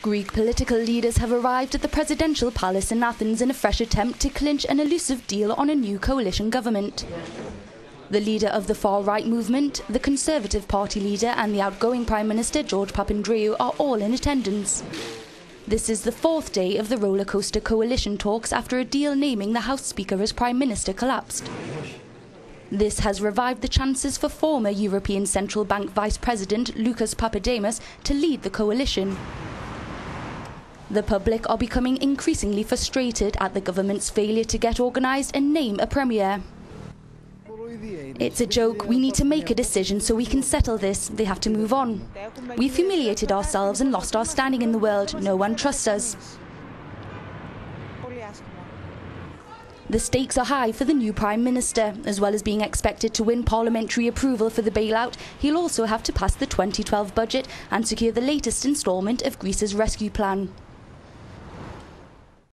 Greek political leaders have arrived at the presidential palace in Athens in a fresh attempt to clinch an elusive deal on a new coalition government. The leader of the far right movement, the Conservative Party leader, and the outgoing Prime Minister George Papandreou are all in attendance. This is the fourth day of the rollercoaster coalition talks after a deal naming the House Speaker as Prime Minister collapsed. This has revived the chances for former European Central Bank Vice President Lucas Papademos to lead the coalition. The public are becoming increasingly frustrated at the government's failure to get organised and name a premier. It's a joke. We need to make a decision so we can settle this. They have to move on. We've humiliated ourselves and lost our standing in the world. No one trusts us. The stakes are high for the new Prime Minister. As well as being expected to win parliamentary approval for the bailout, he'll also have to pass the 2012 budget and secure the latest instalment of Greece's rescue plan.